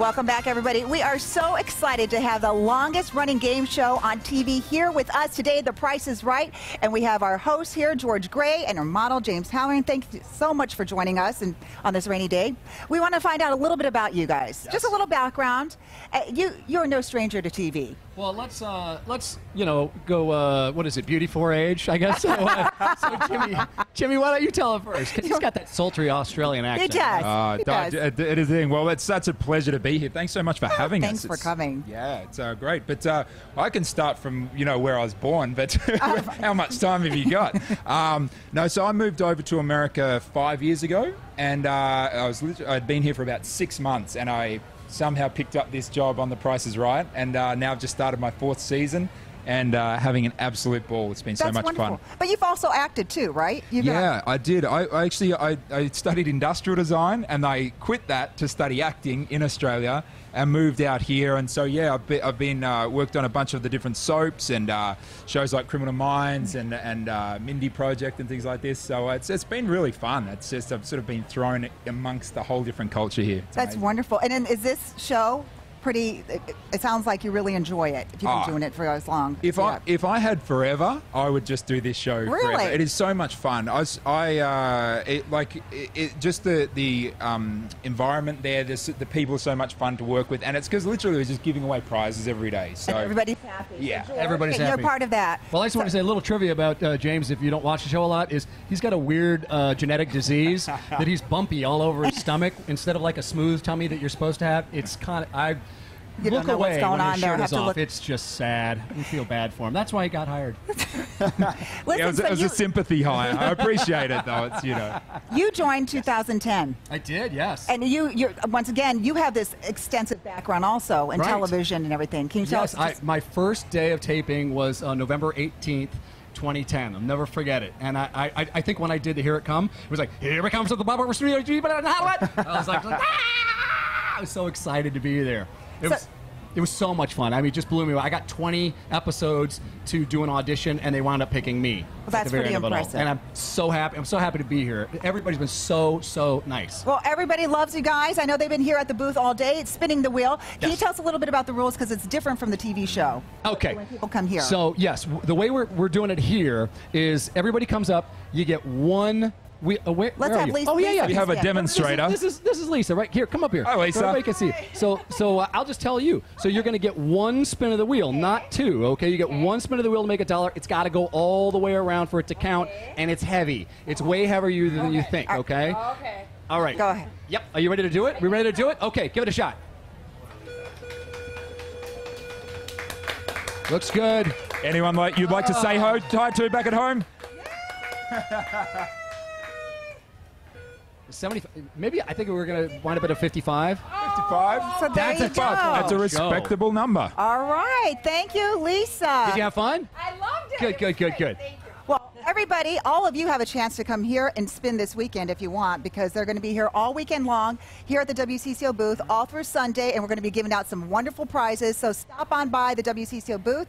Welcome back, everybody. We are so excited to have the longest running game show on TV here with us today. The Price is Right. And we have our host here, George Gray, and our model, James O'Halloran. Thank you so much for joining us and on this rainy day. We want to find out a little bit about you guys. Just a little background. Uh, you, you're no stranger to TV. Well, let's uh, let's you know go. Uh, what is it? Beauty for age, I guess. So, uh, so Jimmy, Jimmy, why don't you tell him first? 'Cause he's got that sultry Australian accent. does. Uh, He Doug, does. it it is. Well, it's such a pleasure to be here. Thanks so much for having thanks us. Thanks for It's- coming. Yeah, it's uh, great. But uh, I can start from you know where I was born. But how much time have you got? um, no, so I moved over to America five years ago, and uh, I was I'd been here for about six months, and I somehow picked up this job on The Price Is Right, and uh, now I've just started my fourth season. And uh, having an absolute ball. It's been so much wonderful. fun. But you've also acted too, right? You've got- Yeah, I did. I, I actually I, I studied industrial design and I quit that to study acting in Australia and moved out here. And so yeah, I've been, I've been uh, worked on a bunch of the different soaps and uh, shows like Criminal Minds and and uh, Mindy Project and things like this. So it's it's been really fun. It's just I've sort of been thrown amongst the whole different culture here. It's That's amazing. wonderful. And then is this show pretty? It, it sounds like you really enjoy it. If you've been Ah. doing it for as long. If Yeah. I if I had forever, I would just do this show Really? forever. It is so much fun. I, I uh, it, like it, it, just the the um, environment there. The, the people are so much fun to work with, and it's because literally we're just giving away prizes every day. So and everybody's happy. Yeah. George, Everybody's and happy. You're part of that. Well, I just want to say a little trivia about uh, James. If you don't watch the show a lot, is he's got a weird uh, genetic disease that he's bumpy all over his stomach instead of like a smooth tummy that you're supposed to have. It's kind of I. You look don't know away what's going when on his there. shirt Have is to off. look- It's just sad. You feel bad for him. That's why he got hired. Listen, yeah, it was, so it was you, a sympathy hire. I appreciate it though. It's you know. you joined 2010, I did, yes. and you, you're once again, you have this extensive background also in Right. television and everything. Can you tell Yes, us? I, my first day of taping was uh, November 18th. 2010. I'll never forget it. And I, I, I think when I did the Here It Come, it was like, Here it comes to the Bubba Studio. I was like, ah! I was so excited to be there. It So- was, it was so much fun. I mean, it just blew me away. I got 20 episodes to do an audition, and they wound up picking me. at that's pretty end of it all. impressive. And I'm so happy. I'm so happy to be here. Everybody's been so, so nice. well, everybody loves you guys. I know they've been here at the booth all day. It's spinning the wheel. Can you tell us a little bit about the rules because it's different from the TV show? Okay. When people come here. So yes, w- the way we're, we're doing it here is everybody comes up. You get one. We uh, where, Let's where are have you? Lisa- Oh yeah, yeah. We have a Yeah. demonstrator. This is, this is this is Lisa right here. Come up here. Hi, Lisa. So everybody can see. So so uh, I'll just tell you. So you're going to get one spin of the wheel, not two. Okay, you get one spin of the wheel to make a dollar. It's got to go all the way around for it to count, and it's heavy. It's way heavier than you think. Okay. Okay. All right. Go ahead. Yep. Are you ready to do it? We ready to do it? Okay. Give it a shot. Looks good. Anyone like you'd like to say ho hi to back at home? 70 maybe i think we were going to wind up at a 55 Fifty-five. So there That's you a go. That's a respectable number. all right. Thank you, Lisa. did you have fun I loved it. Good, good, good, good. Thank. Well, everybody, all of you have a chance to come here and spin this weekend if you want, because they're going to be here all weekend long here at the WCCO booth all through Sunday, and we're going to be giving out some wonderful prizes. So stop on by the WCCO booth